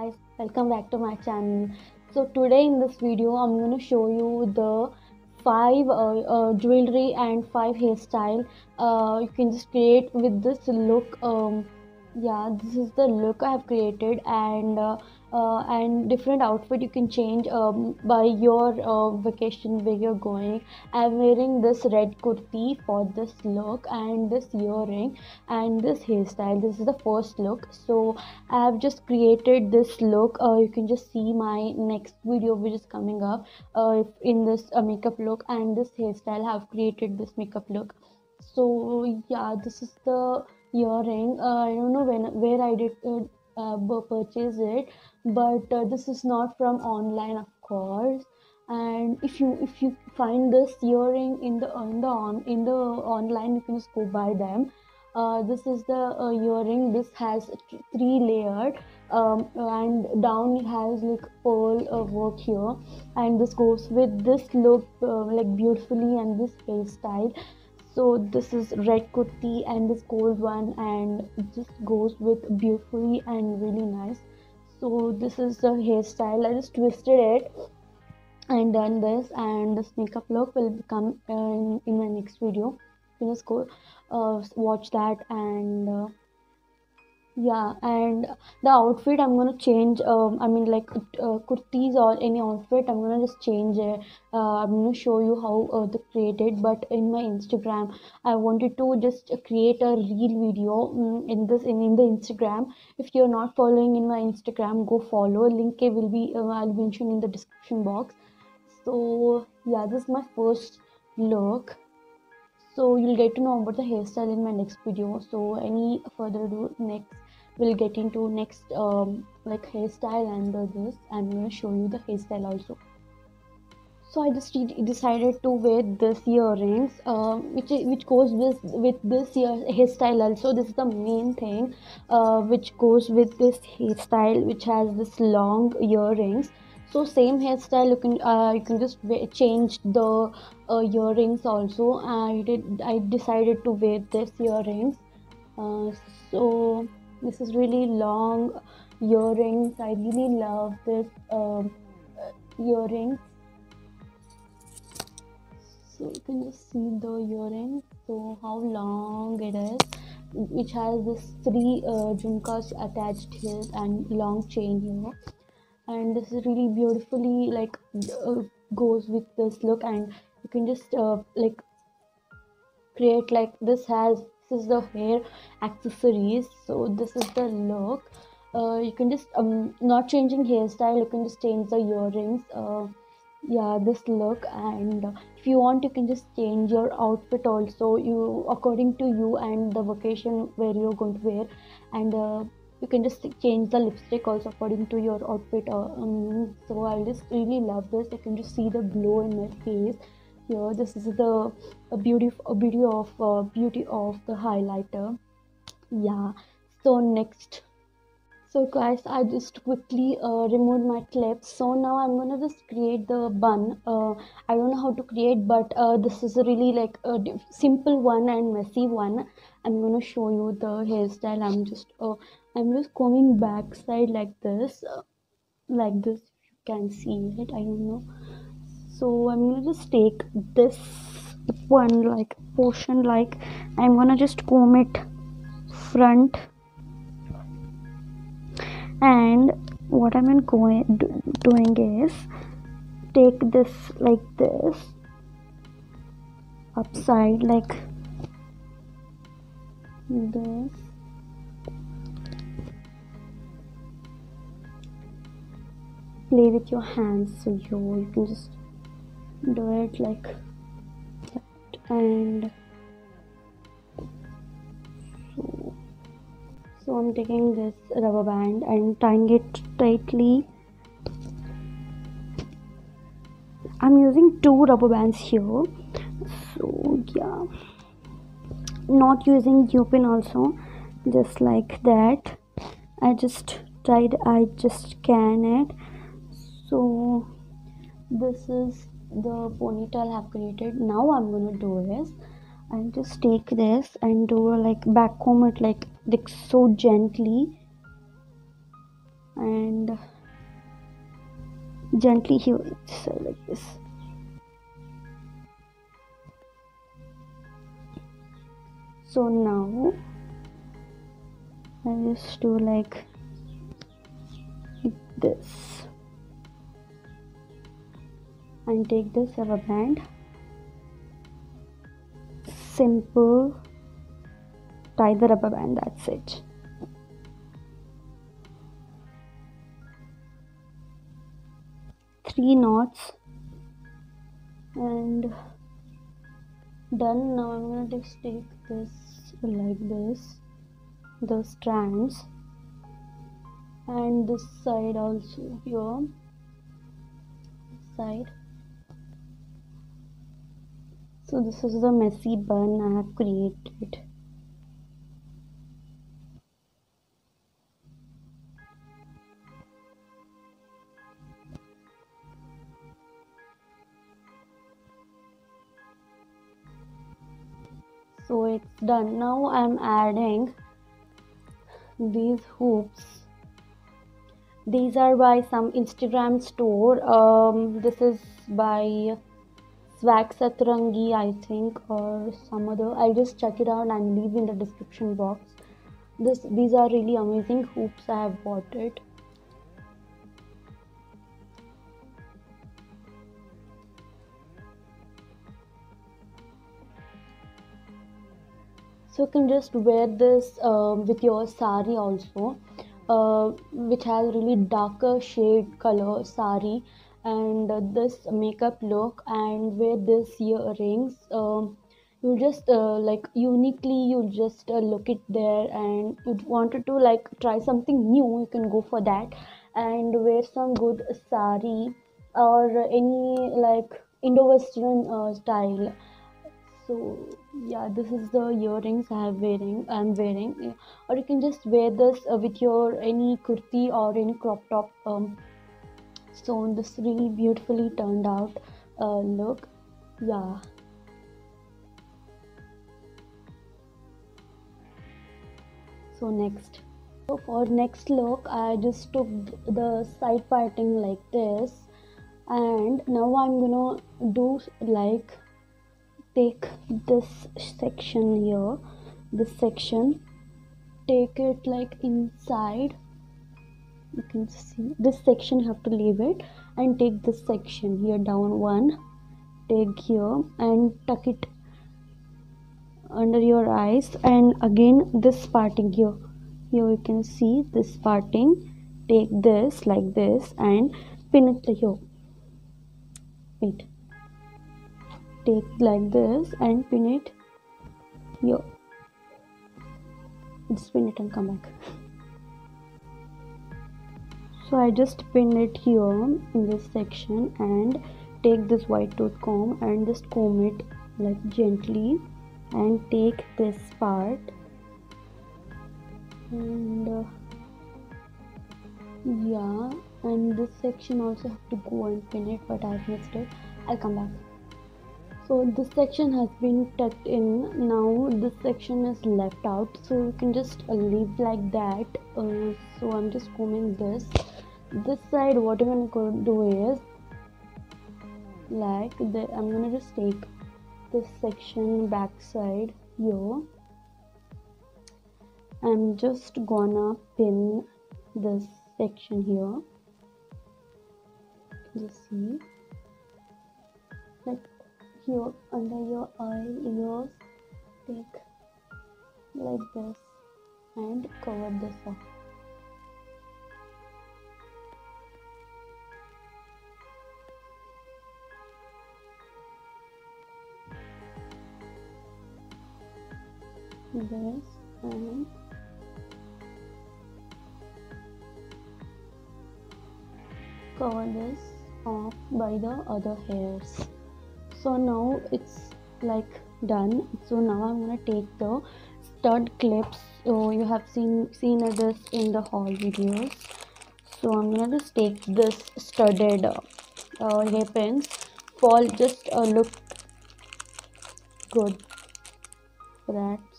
guys welcome back to my channel. So today in this video i'm going to show you the five uh, uh, jewelry and five hairstyle. Uh, you can just create with this look um, yeah this is the look i have created and uh, and different outfit you can change um, by your uh, vacation where you're going. I'm wearing this red kurti for this look and this earring and this hairstyle. This is the first look. So i have just created this look. Uh, you can just see my next video which is coming up uh, in this uh, makeup look and this hairstyle. I have created this makeup look. So yeah this is the earring. Uh, i don't know when where i did uh, purchase it but uh, this is not from online of course. And if you if you find this earring in the in the on in the online you can just go buy them. Uh, this is the uh, earring this has three layered um, and down it has like pearl uh, work here. And this goes with this look uh, like beautifully and this face hairstyle so this is red kurti and this gold one. And just goes with beautifully and really nice so this is the hairstyle. I just twisted it and done this and this makeup look will become uh, in, in my next video. You just go uh, watch that and uh, yeah and the outfit i'm gonna change um, i mean like uh, kurtis or any outfit i'm gonna just change it. Uh, i'm gonna show you how uh, the created but in my instagram i wanted to just create a real video um, in this in, in the instagram. If you're not following in my instagram go follow. Link will be uh, i'll mention in the description box. So yeah this is my first look. So you'll get to know about the hairstyle in my next video. So any further ado next we'll get into next um, like hairstyle and uh, this. I'm going to show you the hairstyle also. So i just decided to wear this earrings uh, which which goes with with this ear hairstyle also. This is the main thing uh, which goes with this hairstyle which has this long earrings. So same hairstyle you can uh, you can just change the uh, earrings also. I did i decided to wear this earrings. Uh, so this is really long earrings. I really love this um, so you can just see the earrings. So how long it is. Which has this three uh, attached here and long chain here. And this is really beautifully like uh, goes with this look. And you can just uh, like create like this has is the hair accessories so this is the look. Uh, you can just um not changing hairstyle you can just change the earrings uh, yeah this look. And uh, if you want you can just change your outfit also you according to you and the vacation where you're going to wear. And uh, you can just change the lipstick also according to your outfit um, so i just really love this. You can just see the glow in my face here. This is the beauty beauty of uh, beauty of the highlighter. Yeah. So next. So guys i just quickly uh, removed my clips. So now i'm gonna just create the bun. Uh, i don't know how to create but uh, this is a really like a simple one and messy one. I'm gonna show you the hairstyle. I'm just uh, i'm just combing back side like this uh, like this you can see it. I don't know so i'm gonna just take this one like portion like i'm gonna just comb it front. And what i'm going doing is take this like this upside like this. Play with your hands so you, you can just do it like that and so so I'm taking this rubber band and tying it tightly. I'm using two rubber bands here. So yeah. Not using U-pin also just like that. I just tried I just can it. So this is the ponytail I have created now I'm gonna do is I'll just take this and do like back comb it like, like so gently. And gently here like this. So now I just do like this and take this rubber band. Simple. Tie the rubber band that's it. Three knots. And done. Now I'm gonna just take this like this. The strands. And this side also here. Side so this is the messy bun I have created. So it's done. Now I'm adding these hoops. These are by some instagram store. Um, this is by swag satrangi i think or some other. I'll just check it out and leave in the description box. This these are really amazing hoops i have bought it. So you can just wear this uh, with your sari also. Uh, which has really darker shade color sari and this makeup look and wear this earrings um, you just uh, like uniquely you just uh, look it there and you wanted to like try something new you can go for that and wear some good sari or any like indo-western uh, style. So yeah this is the earrings i have wearing i'm wearing. Or you can just wear this uh, with your any kurti or any crop top um, so this really beautifully turned out uh, look yeah. So next. So for next look i just took the side parting like this. And now i'm gonna do like take this section here. This section. Take it like inside you can see this section have to leave it and take this section here down one take here and tuck it under your eyes. And again this parting here. Here you can see this parting. Take this like this and pin it here. Wait. Take like this and pin it here. Just pin it and come back so I just pin it here in this section and take this wide tooth comb and just comb it like gently and take this part. And uh, yeah and this section also have to go and pin it but I've missed it. I'll come back. So this section has been tucked in. Now this section is left out. So you can just leave like that. Uh, so i'm just combing this this side what i'm to do is like the, i'm gonna just take this section back side here. I'm just gonna pin this section here. Just see? Like here under your eye ears take like this and cover this up this and cover this off by the other hairs. So now it's like done. So now i'm gonna take the stud clips. So you have seen seen this in the haul videos. So i'm gonna just take this studded uh, hairpins. Fall just uh, look good. For that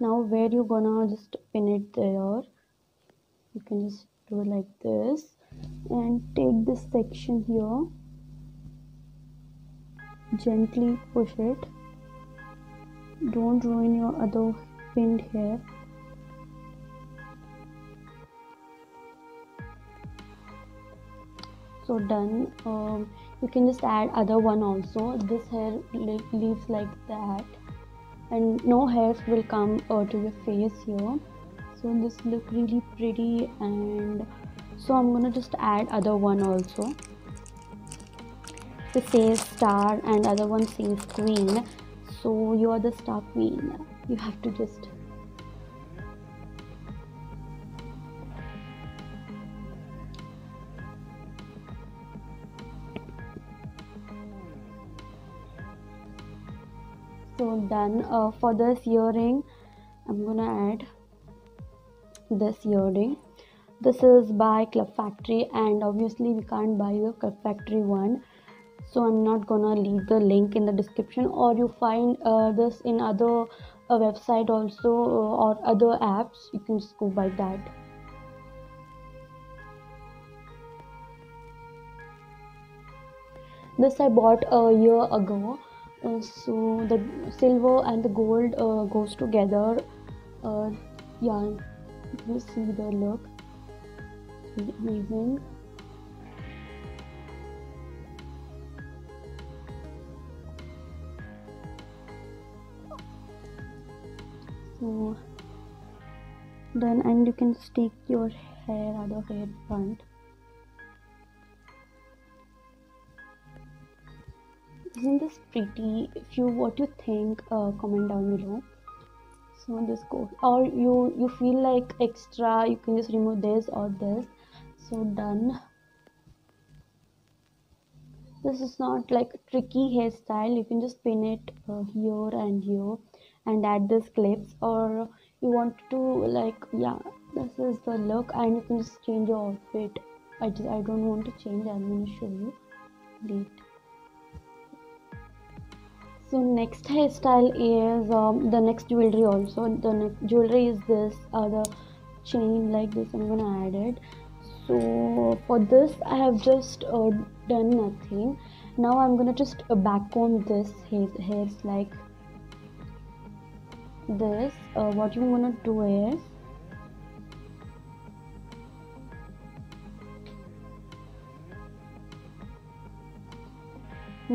now where you gonna just pin it there? You can just do it like this. And take this section here. Gently push it. Don't ruin your other pinned hair so done. Um, you can just add other one also. This hair leaves like that. And no hairs will come uh, to your face here. So this look really pretty and so i'm gonna just add other one also. It says star and other one says queen. So you are the star queen. You have to just done uh, for this earring i'm gonna add this earring. This is by club factory and obviously we can't buy the club factory one so i'm not gonna leave the link in the description or you find uh, this in other uh, website also uh, or other apps you can just go by that. This i bought a year ago so the silver and the gold uh, goes together. Uh, yeah you see the look. Amazing. So then and you can stick your hair other hair front isn't this pretty? If you what you think uh, comment down below. So this goes. Or you you feel like extra you can just remove this or this. So done. This is not like tricky hairstyle. You can just pin it uh, here and here and add these clips. Or you want to like yeah this is the look and you can just change your outfit. I just i don't want to change. I'm going to show you. Wait so next hairstyle is um, the next jewelry also. The next jewelry is this other chain like this i'm gonna add it. So for this i have just uh, done nothing. Now i'm gonna just uh, back comb this hair hairs like this. Uh, what you want to do is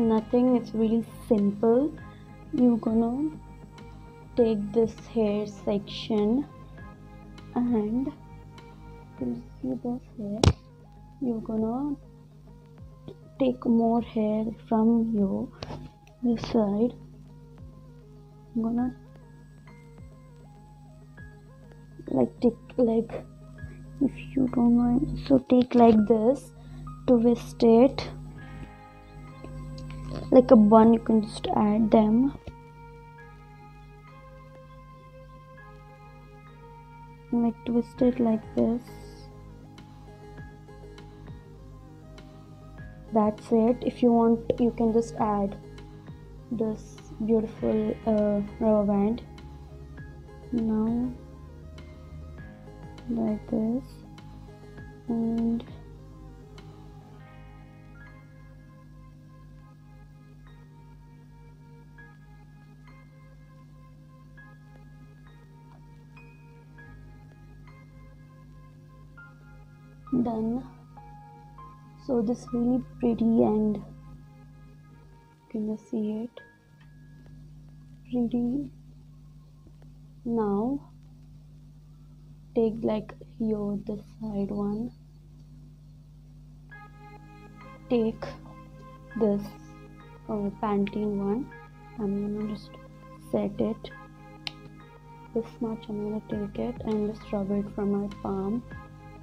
nothing it's really simple. You're gonna take this hair section and you see this hair. You're gonna take more hair from your this side. I'm gonna like take like if you don't mind so take like this to twist it like a bun you can just add them. Like twist it like this. That's it. If you want you can just add this beautiful uh, rubber band. Now like this. And done so this really pretty and can you see it? Pretty. Now take like here the side one. Take this uh, one. I'm gonna just set it. This much I'm gonna take it and just rub it from my palm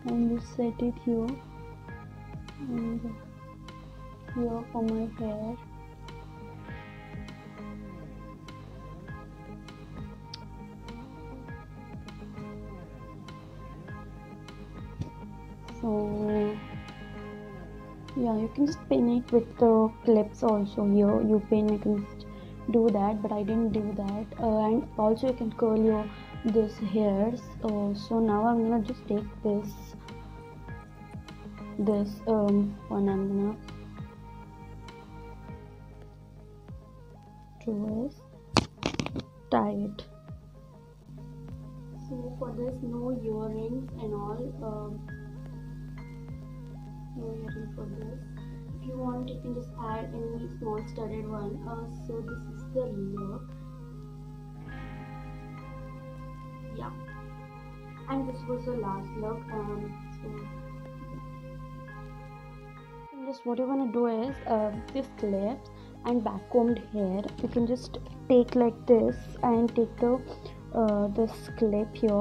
and just set it here. And here for my hair. So yeah you can just pin it with the clips also here. You pin you can do that but i didn't do that. Uh, and also you can curl your this hairs uh, so now i'm gonna just take this this um one i'm gonna twist tie it. So for this no earrings and all um, no earring for this. If you want you can just add any small studded one. Uh, so this is the look yeah. And this was the last look um so just what you're gonna do is uh, this clips and backcombed hair. You can just take like this and take the uh, this clip here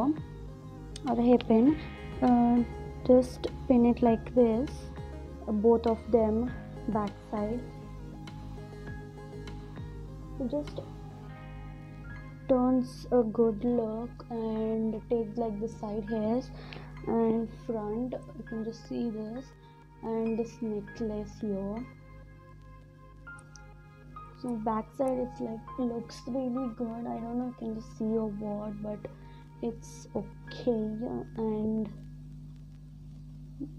or a hairpin uh, just pin it like this both of them back side. It just turns a good look and take like the side hairs and front. You can just see this and this necklace here. So backside it's like looks really good. I don't know if you can just see your word but it's okay. And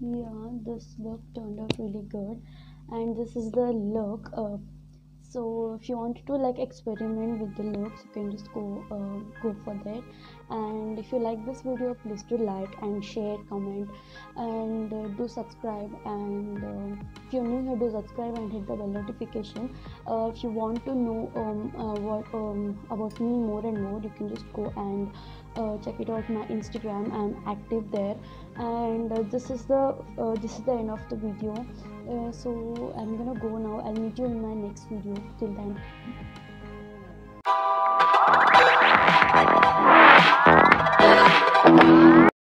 yeah this look turned out really good. And this is the look uh, so if you want to like experiment with the looks you can just go uh, go for that. And if you like this video please do like and share comment and uh, do subscribe. And uh, if you're new here do subscribe and hit the bell notification. Uh, if you want to know um, uh, what um, about me more and more you can just go and Uh, check it out my instagram i'm active there. And uh, this is the uh, this is the end of the video. Uh, so i'm gonna go now. I'll meet you in my next video. Till then